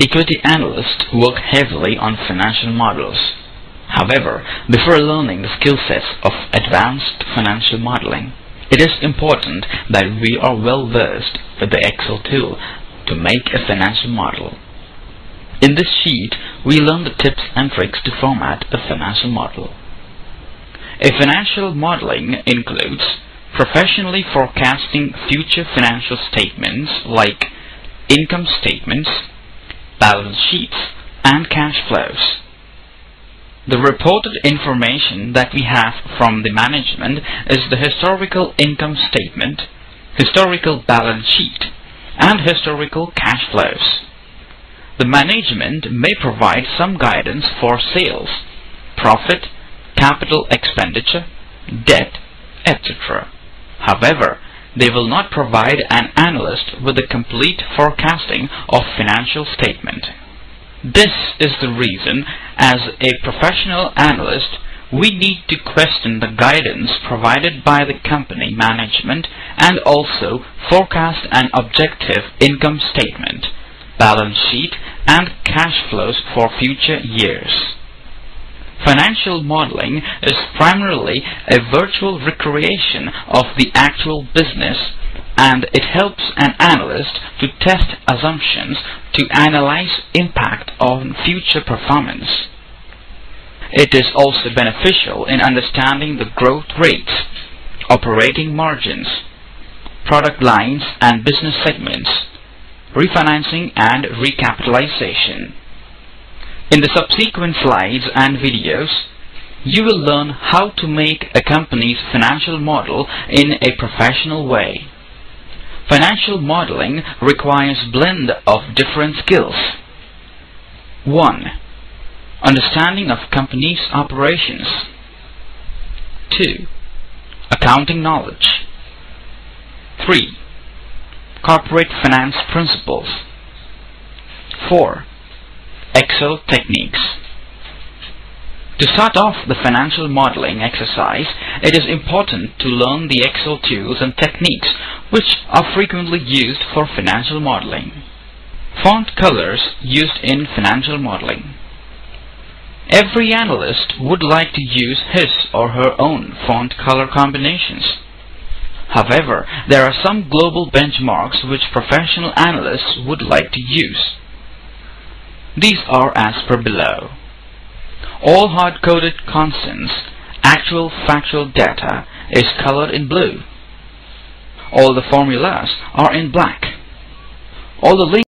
equity analysts work heavily on financial models. However, before learning the skill sets of advanced financial modeling, it is important that we are well versed with the Excel tool to make a financial model. In this sheet, we learn the tips and tricks to format a financial model. A financial modeling includes professionally forecasting future financial statements like income statements, balance sheets, and cash flows. The reported information that we have from the management is the historical income statement, historical balance sheet, and historical cash flows. The management may provide some guidance for sales, profit, capital expenditure, debt, etc. However, they will not provide an analyst with a complete forecasting of financial statement. This is the reason, as a professional analyst, we need to question the guidance provided by the company management and also forecast an objective income statement, balance sheet, and cash flows for future years. Financial modeling is primarily a virtual recreation of the actual business and it helps an analyst to test assumptions to analyze impact on future performance. It is also beneficial in understanding the growth rates, operating margins, product lines and business segments, refinancing and recapitalization. In the subsequent slides and videos, you will learn how to make a company's financial model in a professional way. Financial modeling requires blend of different skills. 1. Understanding of company's operations. 2. Accounting knowledge. 3. Corporate finance principles. 4. Excel techniques. To start off the financial modeling exercise, it is important to learn the Excel tools and techniques which are frequently used for financial modeling. Font colors used in financial modeling. Every analyst would like to use his or her own font color combinations. However, there are some global benchmarks which professional analysts would like to use. These are as per below. All hard-coded constants, actual factual data, is colored in blue. All the formulas are in black. All the links